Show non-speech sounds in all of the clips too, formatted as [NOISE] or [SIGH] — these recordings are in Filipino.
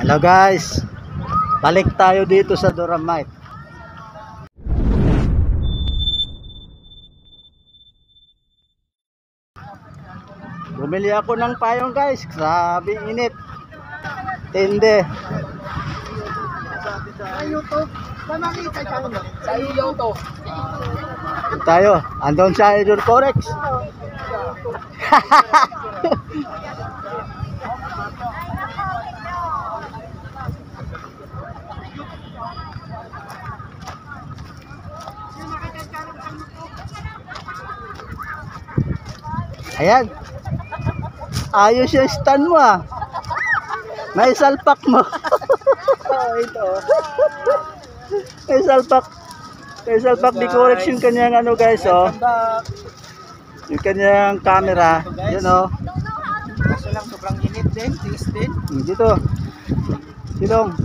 Hello guys. Balik tayo dito sa Doramite. Bumili ako ng payong guys. Grabe init. Tinde. Sa YouTube. Ba makita ka? Sa to. Tayo. Andon sa Idol Forex. [LAUGHS] Ayan. Ayos yung stand mo ah. May salpak mo. Oh, ito. May salpak. May salpak di correction kanyang ano guys oh. Yung kanyang camera. Yun oh. Kaso lang sobrang init din, tiis din. Hmm, Dito. Silong.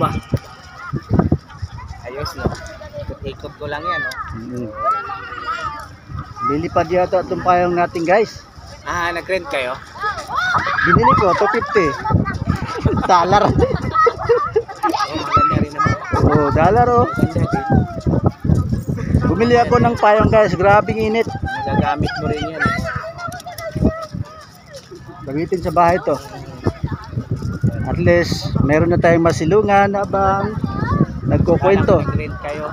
Ba. Ayos no. Ikot ko lang yan no. Hmm. Lilipad yata itong payong natin guys. Ah, nag-rent kayo? Binili ko, 250. dollar. Oh, oh, dollar oh. Bumili ako ng payong guys. Grabing init. Nagagamit mo rin yan. Gamitin sa bahay to. At least, meron na tayong masilungan habang nagkukwento. Nag-rent kayo.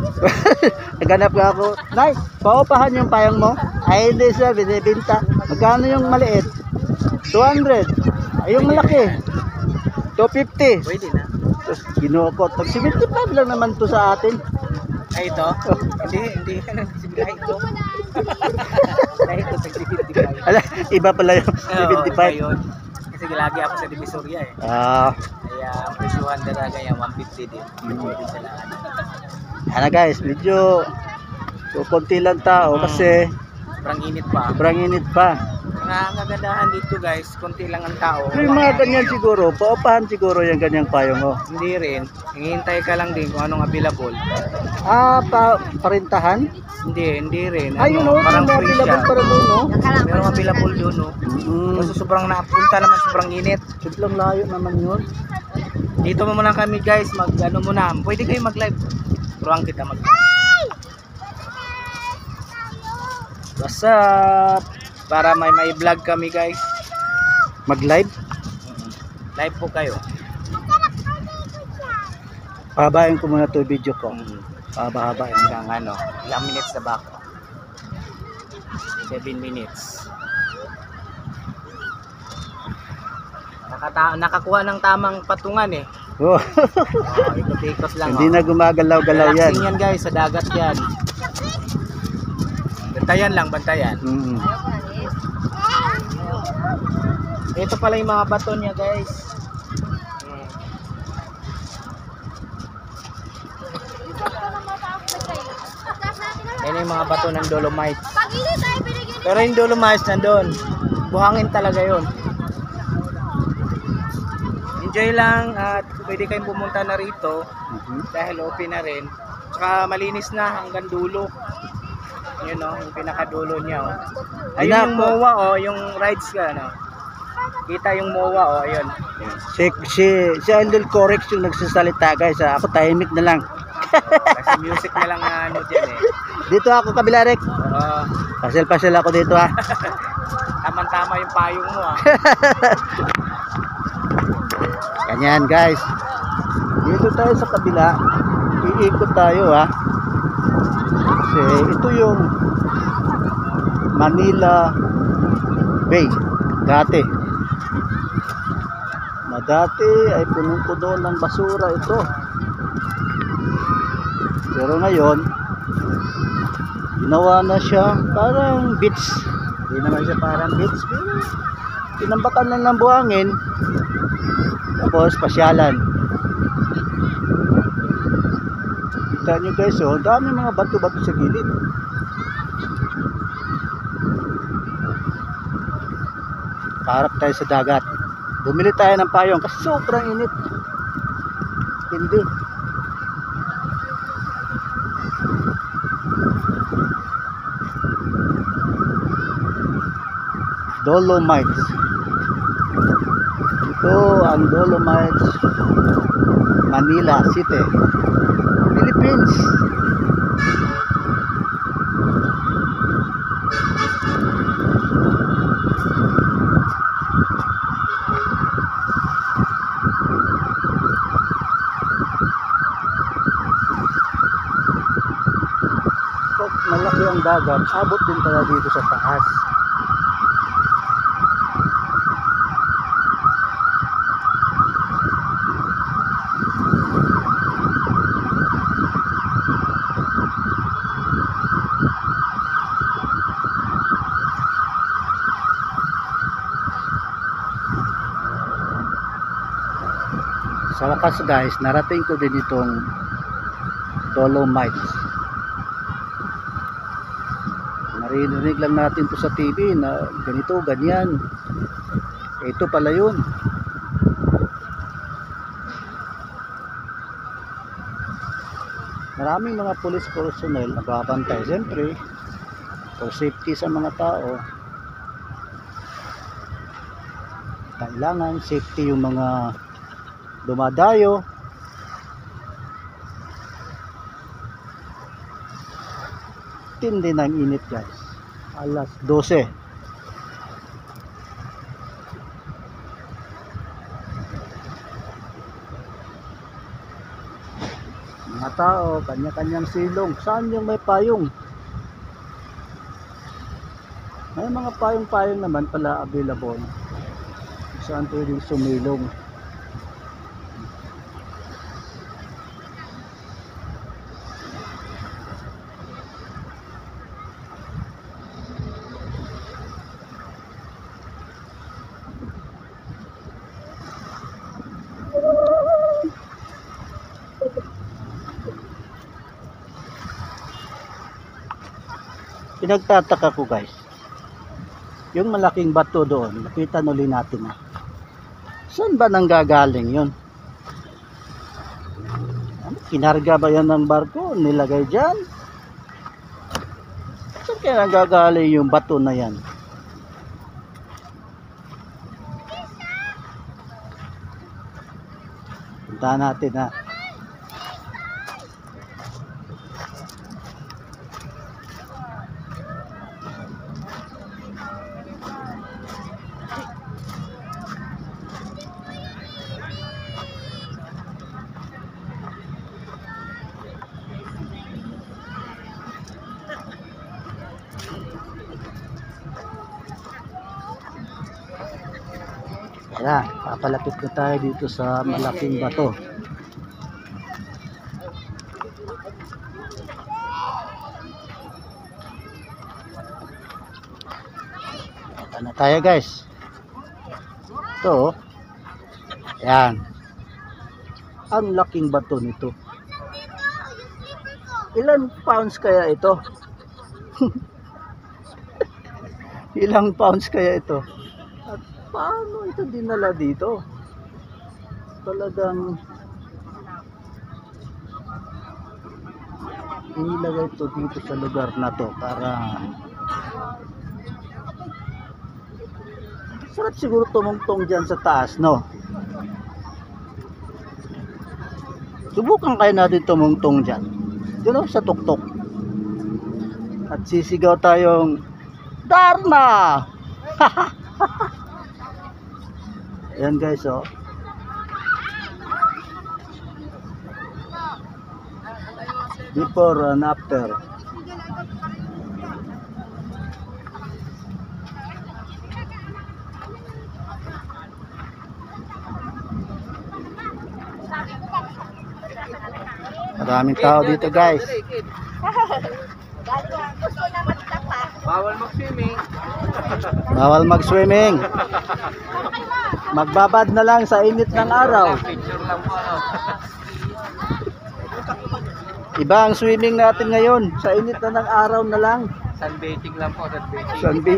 [LAUGHS] Naghanap ka ako. Nay, paupahan yung payong mo? Ay, hindi sir, binibinta. Magkano yung maliit? 200. Ay, yung malaki. 250. Pwede na. Tapos, ginukot. Pag 75 lang naman to sa atin. Ay, ito? [LAUGHS] hindi, hindi ito. [LAUGHS] Ay, ito sa 75. Ala, iba pala yung Oo, iba 75. yun. Kasi lagi ako sa Divisoria eh. Ah, Kaya ang presyuhan talaga yan, 150 din. Lahat. ano guys, medyo kukunti lang tao kasi Sobrang init pa. sobrang init pa. Ang kagandahan dito guys, konti lang ang tao. Yung mga ganyan siguro, paupahan siguro yung ganyang payong mo. Hindi rin. Hihintay ka lang din kung anong available. Ah, pa, parintahan? Hindi, hindi rin. Ay, yun o, parang may free siya. available para doon, no? Pero available doon, no? Mm, Kaso sobrang napunta naman, sobrang init. sobrang layo naman yun. Dito mo muna kami guys, mag ano muna. Pwede kayo mag-live. Turuan kita mag What's up? Para may may vlog kami guys. Mag-live? Live po kayo. Pababayin ko muna to video ko. Pahaba-habain. Hanggang ano, ilang minutes na ba ako? 7 minutes. Nakata nakakuha ng tamang patungan eh. Oh, Oh, [LAUGHS] ikot-ikot lang. hindi oh. na gumagalaw-galaw yan. Relaxing yan guys, sa dagat yan. Bantayan lang, bantayan. Mm. Ito pala yung mga bato niya guys. Hmm. Yan yung mga bato ng dolomite. Pero yung dolomite nandun. Buhangin talaga yon. Enjoy lang at pwede kayong pumunta na rito Mhm. dahil open na rin. Tsaka malinis na hanggang dulo. Yun o, yung pinakadulo niya o. Ayun yung MOA o, yung rides ka ano. Kita yung MOA o, ayun. Si, si, si Idol Correx yung nagsasalita guys. ah. Ako tahimik na lang. Kasi music na lang na ano dyan eh. [LAUGHS] Dito ako kabila Rex. Oo, Pasyal-pasyal ako dito ah. [LAUGHS] tama-tama yung payong mo ah. Ganyan guys. Dito tayo sa kabila. Iikot tayo ha. Kasi ito yung Manila Bay. Dati. Na dati ay punong-puno ng basura ito. Pero ngayon, ginawa na siya parang beach. Hindi naman siya parang beach. Pero tinambakan lang ng buhangin. Tapos pasyalan. Kita nyo guys, oh, dami mga bato-bato sa gilid. Kaharap tayo sa dagat. Bumili tayo ng payong kasi sobrang init. Hindi. Dolomites. Ito ang Dolomites, Manila City, Philippines. Malaki ang dagat, abot din pala dito sa taas. Sa wakas guys, narating ko din itong Dolomites. Narinig lang natin to sa TV na ganito, ganyan. Ito pala yun. Maraming mga police personnel na babantay. Siyempre, for safety sa mga tao, kailangan safety yung mga dumadayo. Tindi ng init guys. Alas 12 mga tao kanya-kanyang silong. Saan yung may payong? May mga payong-payong naman pala available. Saan pwedeng sumilong pinagtataka ko guys. Yung malaking bato doon nakita nuli natin na saan ba nanggagaling yun? Kinarga ba yan ng barko? Nilagay dyan? Saan kaya nanggagaling yung bato na yan? Punta natin ha Kaya, papalapit na tayo dito sa malaking bato. Ito na tayo guys. Ito. oh. Ayan. Ang laking bato nito. Ilan pounds kaya ito? [LAUGHS] Ilang pounds kaya ito? Paano ito dinala dito? Talagang inilagay ito dito sa lugar na to para sarap siguro tumungtong dyan sa taas, no? Subukan kayo natin tumungtong dyan. Dito sa tuktok. At sisigaw tayong Dharma! [LAUGHS] Ayan guys, oh. Before and after. Maraming tao dito guys. Bawal mag-swimming. Bawal mag-swimming. [LAUGHS] Magbabad na lang sa init ng araw. Iba ang swimming natin ngayon. Sa init na ng araw na lang. Sunbathing lang po, sunbathing.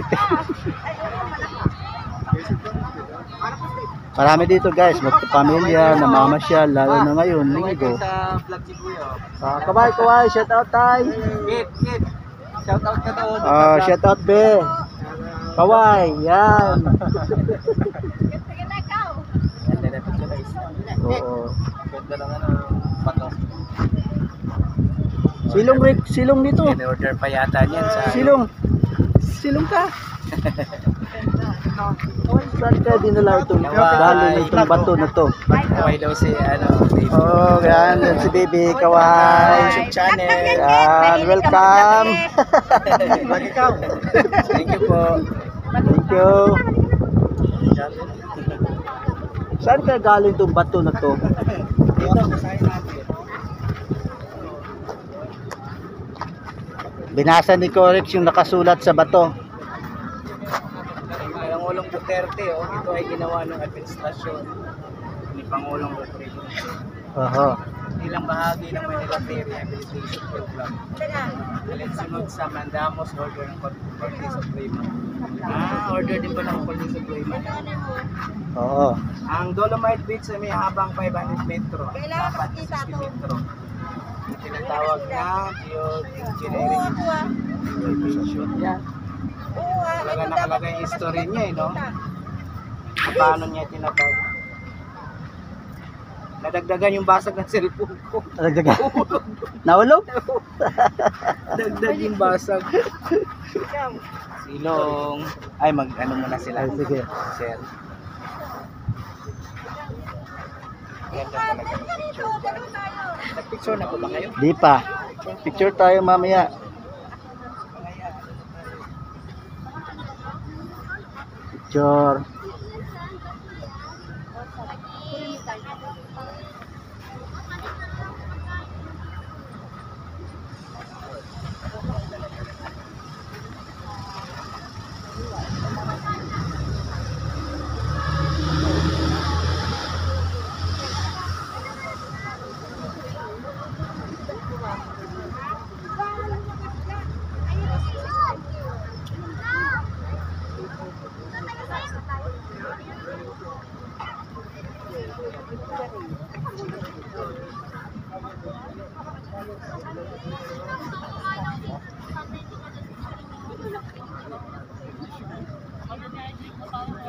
Marami dito guys, magpapamilya, namamasyal, lalo na ngayon, linggo. sa vlog ni Kuya. Ah, kabay, kabay, shout out tayo. Kid, kid. Shout out ka doon. Ah, shout out be. Kaway, yan. Ganda na to. Oo. Ganda lang ano, pato. Silong Rick, silong dito. In-order pa yata niyan sa... Silong. Silong ka. Saan ka dinala itong Kaway. galing itong bato na to? Kaway daw si, ano, David. Oh, yan. yan si Baby Kawai. YouTube channel. Yan, welcome. Wag ikaw. [LAUGHS] Thank you po. Thank you. Saan ka galing itong bato na to? Binasa ni Corex yung nakasulat sa bato. Pangulong Duterte, oh, ito ay ginawa ng administrasyon ni Pangulong Rodrigo. Oho. Bilang bahagi ng Manila Bay Rehabilitation Program. Alinsunod sa Mandamos Order ng Korte Suprema. Ah, order din pa ng Korte Suprema. Oo. Ang Dolomite Beach ay may habang 500 metro. Dapat 60 metro. Yung Tinatawag na geoengineering. Yan. Talaga nakalagay yung history niya eh, no? Paano niya tinatawag? Nadagdagan yung basag ng cellphone ko. Nagdaga. Nahulog? [LAUGHS] [LAUGHS] Dagdag yung basag. Silong. Ay, mag ano muna sila. Ay, sige. Sir. Nag-picture na po ba kayo? Di pa. Picture tayo mamaya. Picture.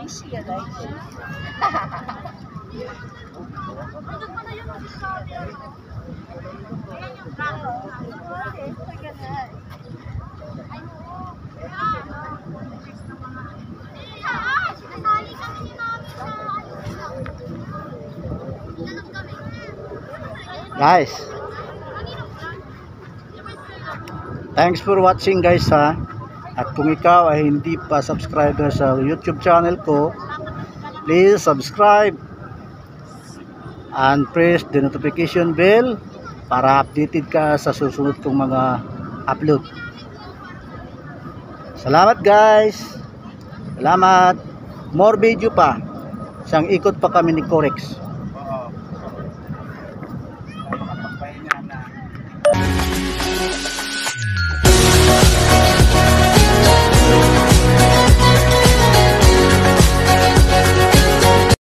Is she a Guys. Thanks for watching guys ha. At kung ikaw ay hindi pa subscriber sa YouTube channel ko, please subscribe and press the notification bell para updated ka sa susunod kong mga upload. Salamat guys. Salamat. More video pa. Isang ikot pa kami ni Corex.